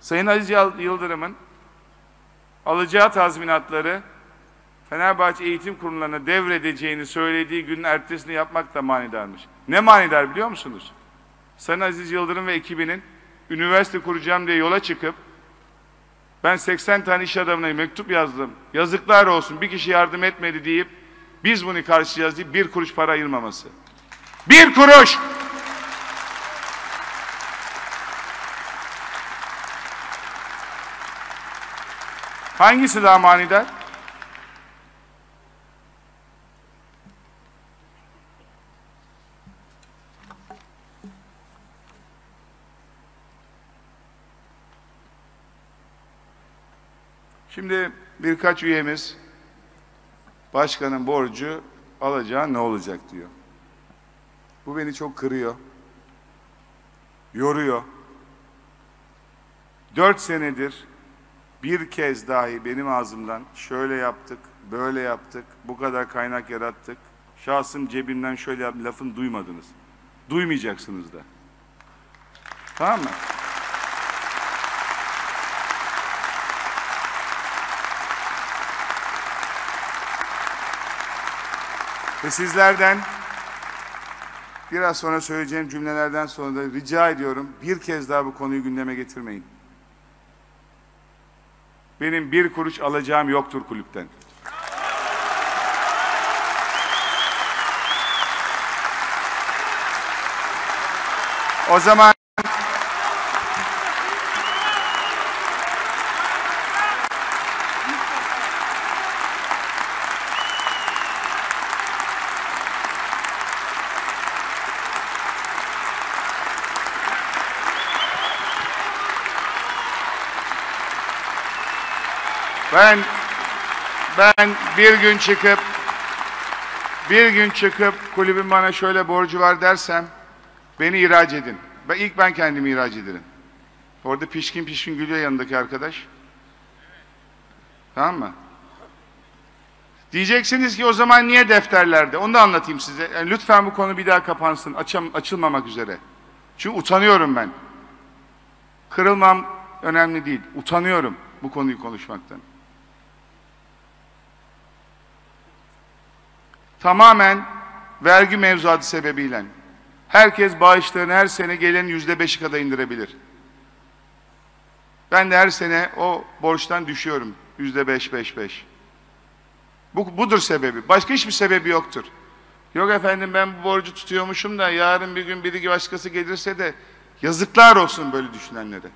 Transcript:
Sayın Aziz Yıldırım'ın alacağı tazminatları Fenerbahçe Eğitim Kurumlarına devredeceğini söylediği günün ertesini yapmak da manidarmış. Ne manidar biliyor musunuz? Sayın Aziz Yıldırım ve ekibinin üniversite kuracağım diye yola çıkıp ben 80 tane iş adamına mektup yazdım. Yazıklar olsun bir kişi yardım etmedi deyip biz bunu karşılayacağız deyip bir kuruş para ayırmaması. Bir kuruş! Hangisi daha manidar? Şimdi birkaç üyemiz başkanın borcu alacağı ne olacak diyor. Bu beni çok kırıyor. Yoruyor. Dört senedir bir kez dahi benim ağzımdan şöyle yaptık, böyle yaptık, bu kadar kaynak yarattık. Şahsım cebimden şöyle yap, lafını duymadınız. Duymayacaksınız da. Tamam mı? Ve sizlerden biraz sonra söyleyeceğim cümlelerden sonra da rica ediyorum bir kez daha bu konuyu gündeme getirmeyin. Benim bir kuruş alacağım yoktur kulüpten. O zaman Ben ben bir gün çıkıp bir gün çıkıp kulübün bana şöyle borcu var dersem beni ihraç edin. Ben ilk ben kendimi ihraç ederim. Orada pişkin pişkin gülüyor yanındaki arkadaş. Tamam mı? Diyeceksiniz ki o zaman niye defterlerde? Onu da anlatayım size. Yani lütfen bu konu bir daha kapansın. Açam, açılmamak üzere. Çünkü utanıyorum ben. Kırılmam önemli değil. Utanıyorum bu konuyu konuşmaktan. Tamamen vergi mevzuatı sebebiyle herkes bağışlarını her sene gelen yüzde beşi kadar indirebilir. Ben de her sene o borçtan düşüyorum. Yüzde beş, beş, beş. Bu, budur sebebi. Başka hiçbir sebebi yoktur. Yok efendim ben bu borcu tutuyormuşum da yarın bir gün biri başkası gelirse de yazıklar olsun böyle düşünenlere.